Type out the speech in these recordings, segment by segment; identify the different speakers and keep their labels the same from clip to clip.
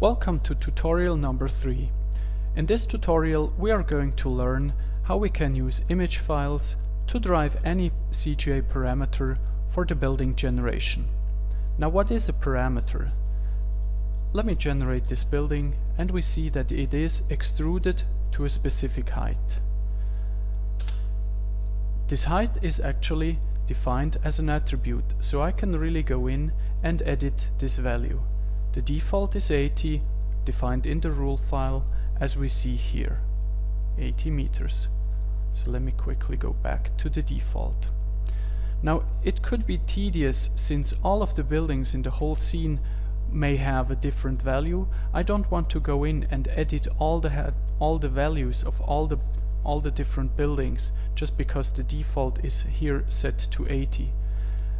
Speaker 1: Welcome to tutorial number 3. In this tutorial we are going to learn how we can use image files to drive any CGA parameter for the building generation. Now what is a parameter? Let me generate this building and we see that it is extruded to a specific height. This height is actually defined as an attribute so I can really go in and edit this value. The default is 80, defined in the rule file, as we see here, 80 meters. So let me quickly go back to the default. Now it could be tedious since all of the buildings in the whole scene may have a different value. I don't want to go in and edit all the all the values of all the all the different buildings just because the default is here set to 80.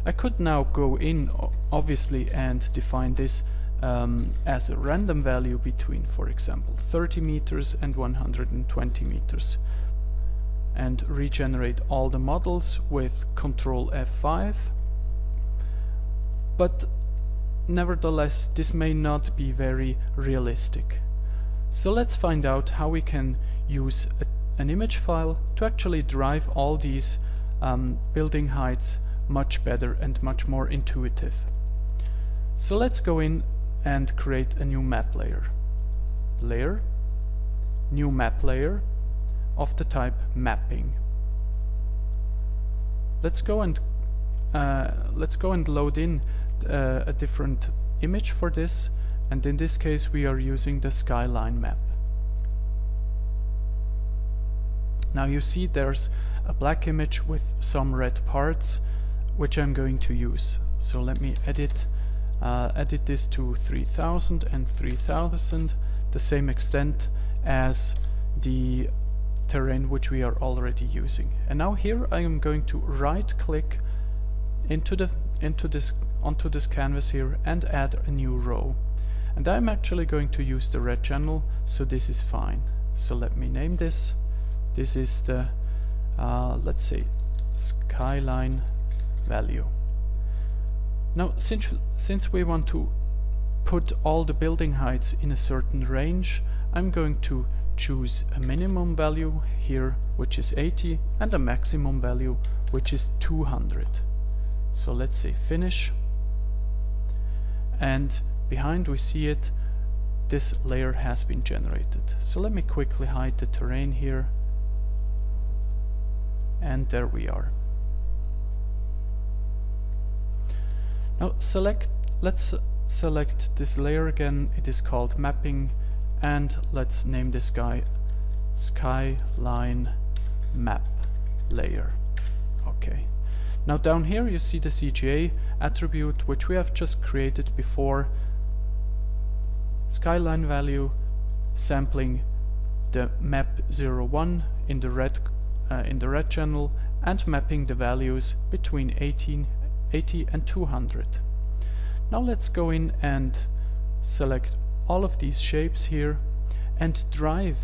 Speaker 1: I could now go in obviously and define this um, as a random value between, for example, 30 meters and 120 meters and regenerate all the models with Control F5 but nevertheless this may not be very realistic. So let's find out how we can use a, an image file to actually drive all these um, building heights much better and much more intuitive. So let's go in and create a new map layer. Layer, new map layer of the type mapping. Let's go and uh, let's go and load in uh, a different image for this and in this case we are using the skyline map. Now you see there's a black image with some red parts which I'm going to use. So let me edit uh, edit this to 3000 and 3000 the same extent as the terrain which we are already using. And now here I am going to right click into the into this onto this canvas here and add a new row. And I'm actually going to use the red channel so this is fine. So let me name this. This is the uh, let's say skyline value now, since, since we want to put all the building heights in a certain range, I'm going to choose a minimum value here, which is 80, and a maximum value, which is 200. So let's say finish. And behind we see it, this layer has been generated. So let me quickly hide the terrain here. And there we are. Now select, let's select this layer again, it is called mapping and let's name this guy skyline map layer. Okay. Now down here you see the CGA attribute which we have just created before. Skyline value sampling the map 01 in the red uh, in the red channel and mapping the values between 18 80 and 200. Now let's go in and select all of these shapes here and drive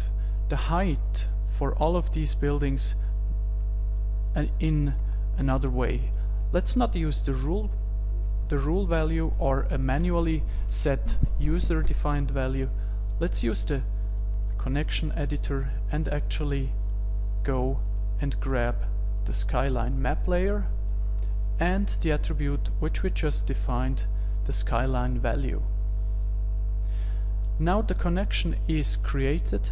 Speaker 1: the height for all of these buildings uh, in another way. Let's not use the rule the rule value or a manually set user defined value. Let's use the connection editor and actually go and grab the skyline map layer and the attribute which we just defined, the skyline value. Now the connection is created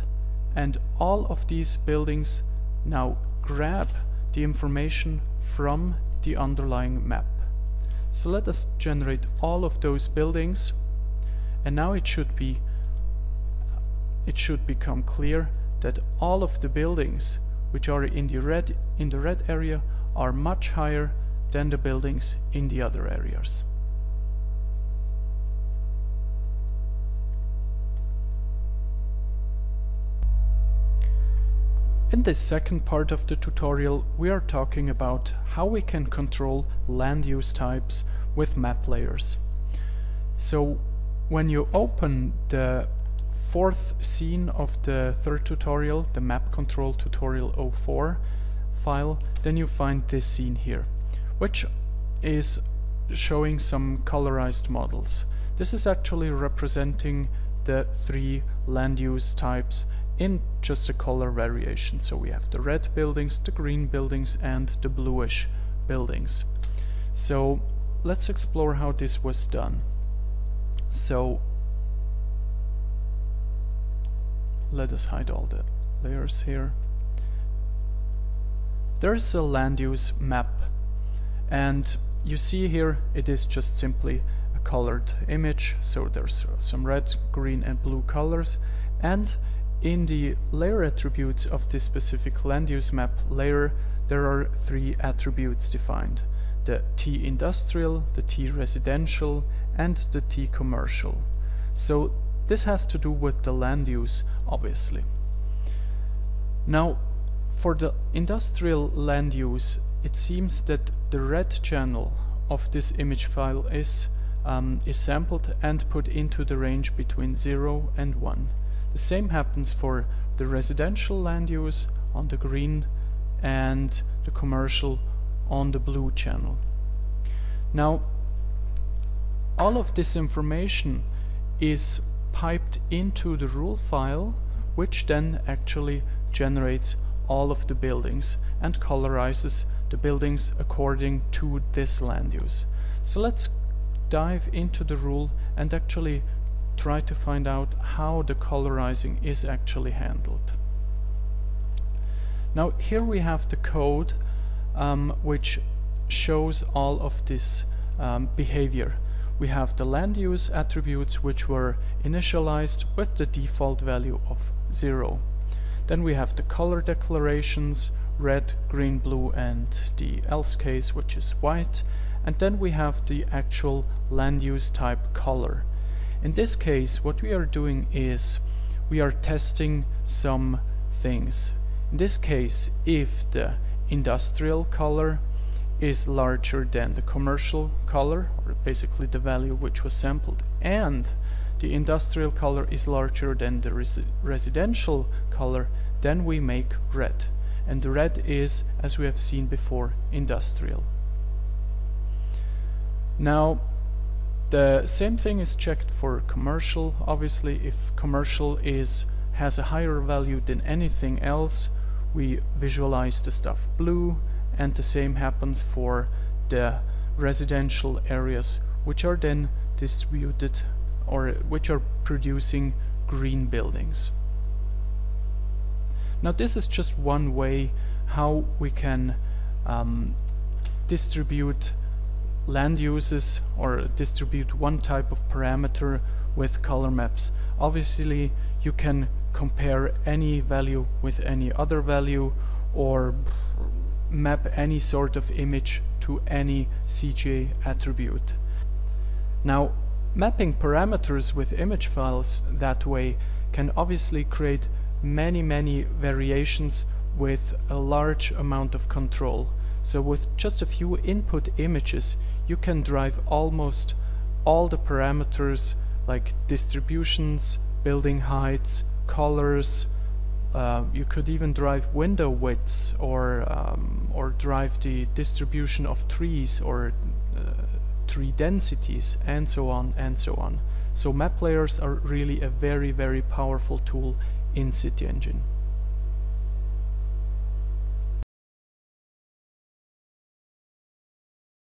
Speaker 1: and all of these buildings now grab the information from the underlying map. So let us generate all of those buildings and now it should be it should become clear that all of the buildings which are in the red in the red area are much higher than the buildings in the other areas. In this second part of the tutorial we are talking about how we can control land use types with map layers. So when you open the fourth scene of the third tutorial, the map control tutorial 04 file, then you find this scene here which is showing some colorized models. This is actually representing the three land use types in just a color variation. So we have the red buildings, the green buildings and the bluish buildings. So let's explore how this was done. So let us hide all the layers here. There's a land use map and you see here it is just simply a colored image so there's some red, green and blue colors and in the layer attributes of this specific land use map layer, there are three attributes defined. The T industrial, the T residential, and the T commercial. So this has to do with the land use, obviously. Now, for the industrial land use, it seems that the red channel of this image file is, um, is sampled and put into the range between 0 and 1. The same happens for the residential land use on the green and the commercial on the blue channel. Now all of this information is piped into the rule file which then actually generates all of the buildings and colorizes the buildings according to this land use. So let's dive into the rule and actually try to find out how the colorizing is actually handled. Now here we have the code um, which shows all of this um, behavior. We have the land use attributes which were initialized with the default value of 0. Then we have the color declarations, red, green, blue and the else case which is white. And then we have the actual land use type color. In this case, what we are doing is we are testing some things. In this case, if the industrial color is larger than the commercial color, or basically the value which was sampled, and the industrial color is larger than the resi residential color, then we make red. And the red is, as we have seen before, industrial. Now, the same thing is checked for commercial. Obviously, if commercial is has a higher value than anything else, we visualize the stuff blue, and the same happens for the residential areas, which are then distributed or which are producing green buildings. Now this is just one way how we can um, distribute land uses or distribute one type of parameter with color maps. Obviously you can compare any value with any other value or map any sort of image to any CGA attribute. Now mapping parameters with image files that way can obviously create many many variations with a large amount of control. So with just a few input images you can drive almost all the parameters like distributions, building heights, colors, uh, you could even drive window widths or um, or drive the distribution of trees or uh, tree densities and so on and so on. So map layers are really a very very powerful tool in CityEngine.